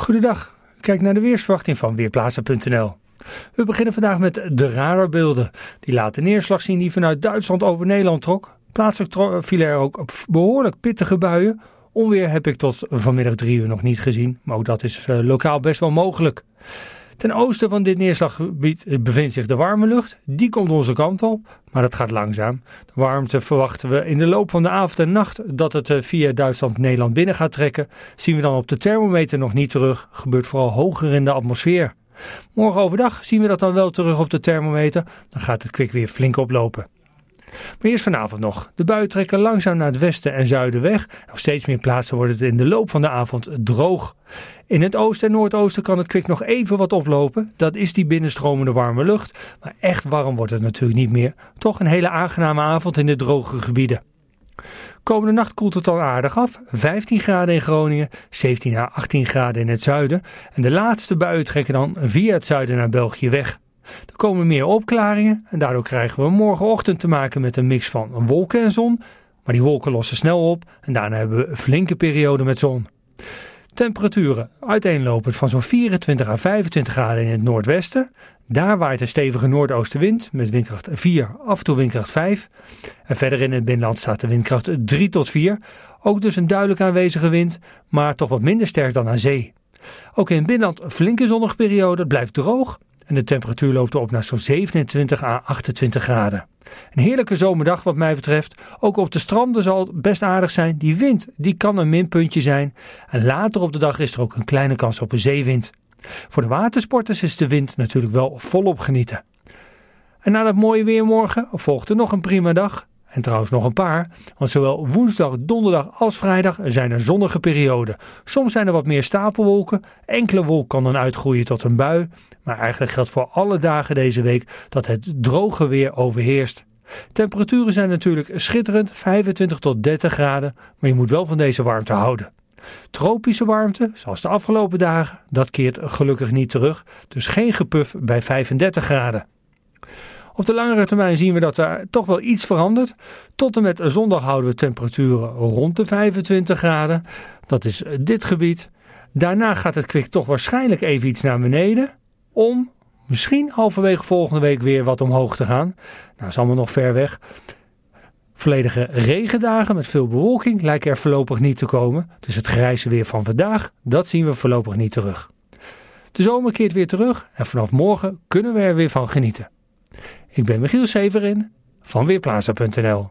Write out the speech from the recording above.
Goedendag, kijk naar de weersverwachting van Weerplaatsen.nl. We beginnen vandaag met de radarbeelden. Die laten neerslag zien die vanuit Duitsland over Nederland trok. Plaatselijk vielen er ook behoorlijk pittige buien. Onweer heb ik tot vanmiddag drie uur nog niet gezien, maar ook dat is uh, lokaal best wel mogelijk. Ten oosten van dit neerslaggebied bevindt zich de warme lucht. Die komt onze kant op, maar dat gaat langzaam. De warmte verwachten we in de loop van de avond en nacht dat het eh, via Duitsland Nederland binnen gaat trekken. Zien we dan op de thermometer nog niet terug. Gebeurt vooral hoger in de atmosfeer. Morgen overdag zien we dat dan wel terug op de thermometer. Dan gaat het kwik weer flink oplopen. Maar eerst vanavond nog. De buien trekken langzaam naar het westen en zuiden weg. Op steeds meer plaatsen wordt het in de loop van de avond droog. In het oosten en noordoosten kan het kwik nog even wat oplopen. Dat is die binnenstromende warme lucht. Maar echt warm wordt het natuurlijk niet meer. Toch een hele aangename avond in de droge gebieden. Komende nacht koelt het al aardig af. 15 graden in Groningen, 17 à 18 graden in het zuiden. En de laatste buien trekken dan via het zuiden naar België weg. Er komen meer opklaringen en daardoor krijgen we morgenochtend te maken met een mix van wolken en zon. Maar die wolken lossen snel op en daarna hebben we een flinke periode met zon. Temperaturen uiteenlopend van zo'n 24 à 25 graden in het noordwesten. Daar waait een stevige noordoostenwind met windkracht 4, af en toe windkracht 5. En verder in het binnenland staat de windkracht 3 tot 4. Ook dus een duidelijk aanwezige wind, maar toch wat minder sterk dan aan zee. Ook in het binnenland een flinke zonnige periode, het blijft droog en de temperatuur loopt op naar zo'n 27 à 28 graden. Een heerlijke zomerdag wat mij betreft. Ook op de stranden zal het best aardig zijn. Die wind die kan een minpuntje zijn. En later op de dag is er ook een kleine kans op een zeewind. Voor de watersporters is de wind natuurlijk wel volop genieten. En na dat mooie weer morgen volgt er nog een prima dag. En trouwens nog een paar, want zowel woensdag, donderdag als vrijdag zijn er zonnige perioden. Soms zijn er wat meer stapelwolken, enkele wolk kan dan uitgroeien tot een bui. Maar eigenlijk geldt voor alle dagen deze week dat het droge weer overheerst. Temperaturen zijn natuurlijk schitterend, 25 tot 30 graden, maar je moet wel van deze warmte houden. Tropische warmte, zoals de afgelopen dagen, dat keert gelukkig niet terug, dus geen gepuf bij 35 graden. Op de langere termijn zien we dat er toch wel iets verandert. Tot en met zondag houden we temperaturen rond de 25 graden. Dat is dit gebied. Daarna gaat het kwik toch waarschijnlijk even iets naar beneden. Om misschien halverwege volgende week weer wat omhoog te gaan. Nou, is allemaal nog ver weg. Volledige regendagen met veel bewolking lijken er voorlopig niet te komen. Dus het grijze weer van vandaag, dat zien we voorlopig niet terug. De zomer keert weer terug en vanaf morgen kunnen we er weer van genieten. Ik ben Michiel Severin van Weerplaza.nl